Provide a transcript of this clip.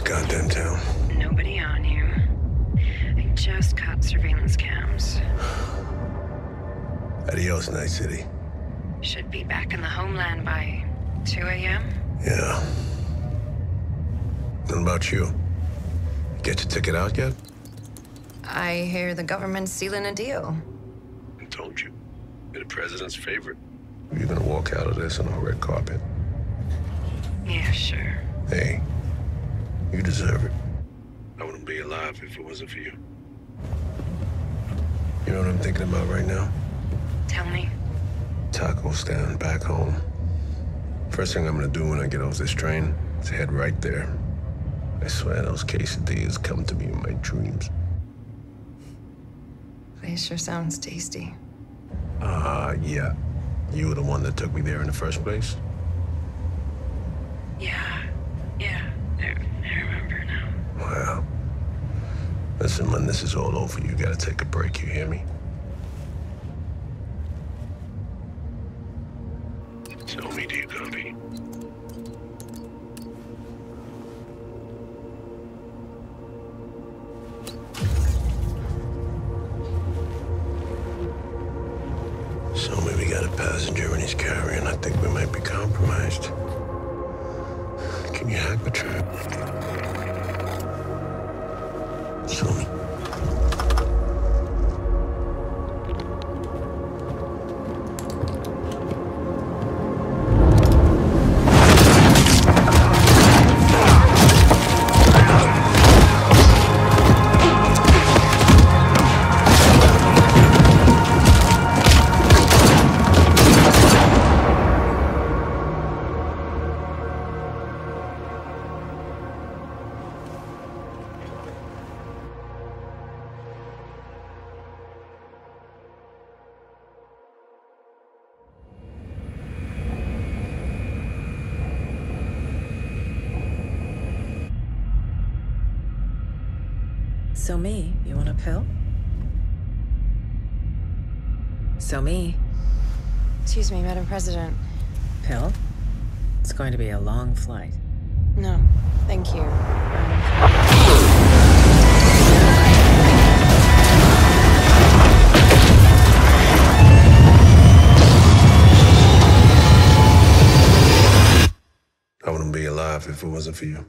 this goddamn town. Nobody on you. I just caught surveillance cams. Adios, Night City. Should be back in the homeland by 2 a.m. Yeah. What about you? Get your ticket out yet? I hear the government's sealing a deal. I told you. You're the president's favorite. You're gonna walk out of this on a red carpet. Yeah, sure. Hey, you deserve it. I wouldn't be alive if it wasn't for you. You know what I'm thinking about right now? Tell me. Taco stand back home. First thing I'm gonna do when I get off this train is head right there. I swear those quesadillas come to me in my dreams. Place sure sounds tasty. Uh, yeah. You were the one that took me there in the first place? Yeah, yeah, I, I remember now. Well, listen, when this is all over, you gotta take a break, you hear me? Tell me, do you copy? So we got a passenger and he's carrying. I think we might be compromised. Can you hack the trap? Show So Mi, you want a pill? So Mi, Excuse me, Madam President. pill? It's going to be a long flight. No, thank you. I wouldn't be alive if it wasn't for you.